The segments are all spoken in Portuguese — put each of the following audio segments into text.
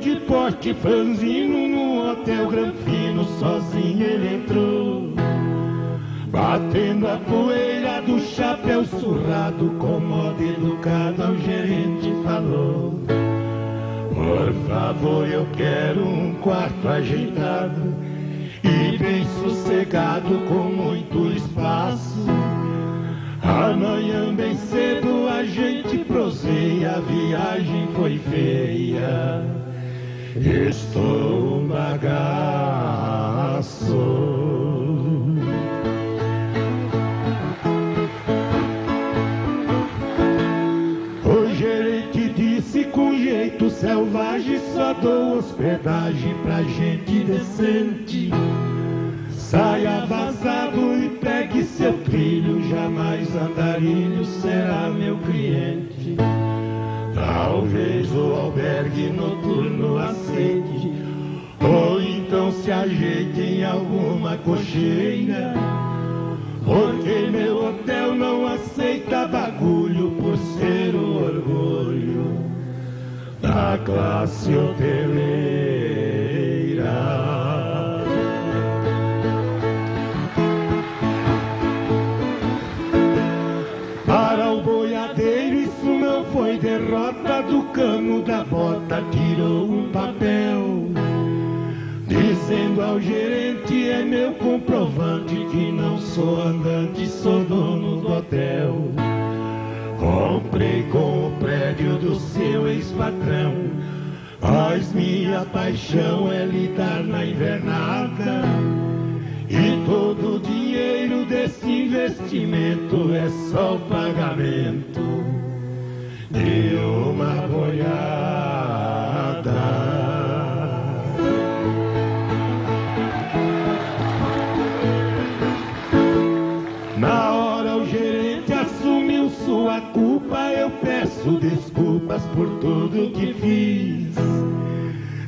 de porte franzino no hotel Granfino, sozinho ele entrou. Batendo a poeira do chapéu surrado, com modo educado ao gerente falou. Por favor, eu quero um quarto ajeitado e bem sossegado com muito espaço. Amanhã bem cedo a gente proseia, a viagem foi feia. Estou um bagaço. O gerente disse com jeito selvagem: só dou hospedagem pra gente decente. Saia vazado e pegue seu trilho, jamais andarilho será meu cliente. Talvez o albergue noturno aceite, ou então se ajeite em alguma cocheira. Porque meu hotel não aceita bagulho por ser o orgulho da classe hoteleira. Do cano da bota, tirou um papel. Dizendo ao gerente é meu comprovante que não sou andante, sou dono do hotel. Comprei com o prédio do seu ex-patrão, mas minha paixão é lidar na invernada. E todo o dinheiro desse investimento é só pagamento de uma boiada. Na hora o gerente assumiu sua culpa, eu peço desculpas por tudo que fiz.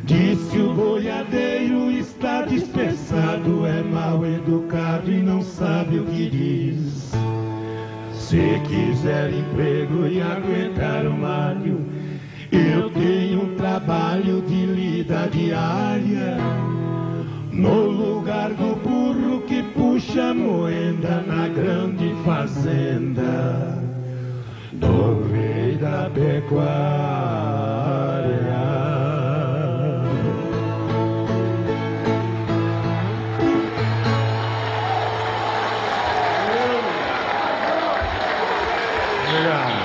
Disse o boiadeiro está dispersado, é mal educado e não sabe o que diz. Se quiser emprego e aguentar o malho, eu tenho um trabalho de lida diária. No lugar do burro que puxa moenda na grande fazenda do rei da pecuária.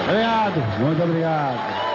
Obrigado, muito obrigado.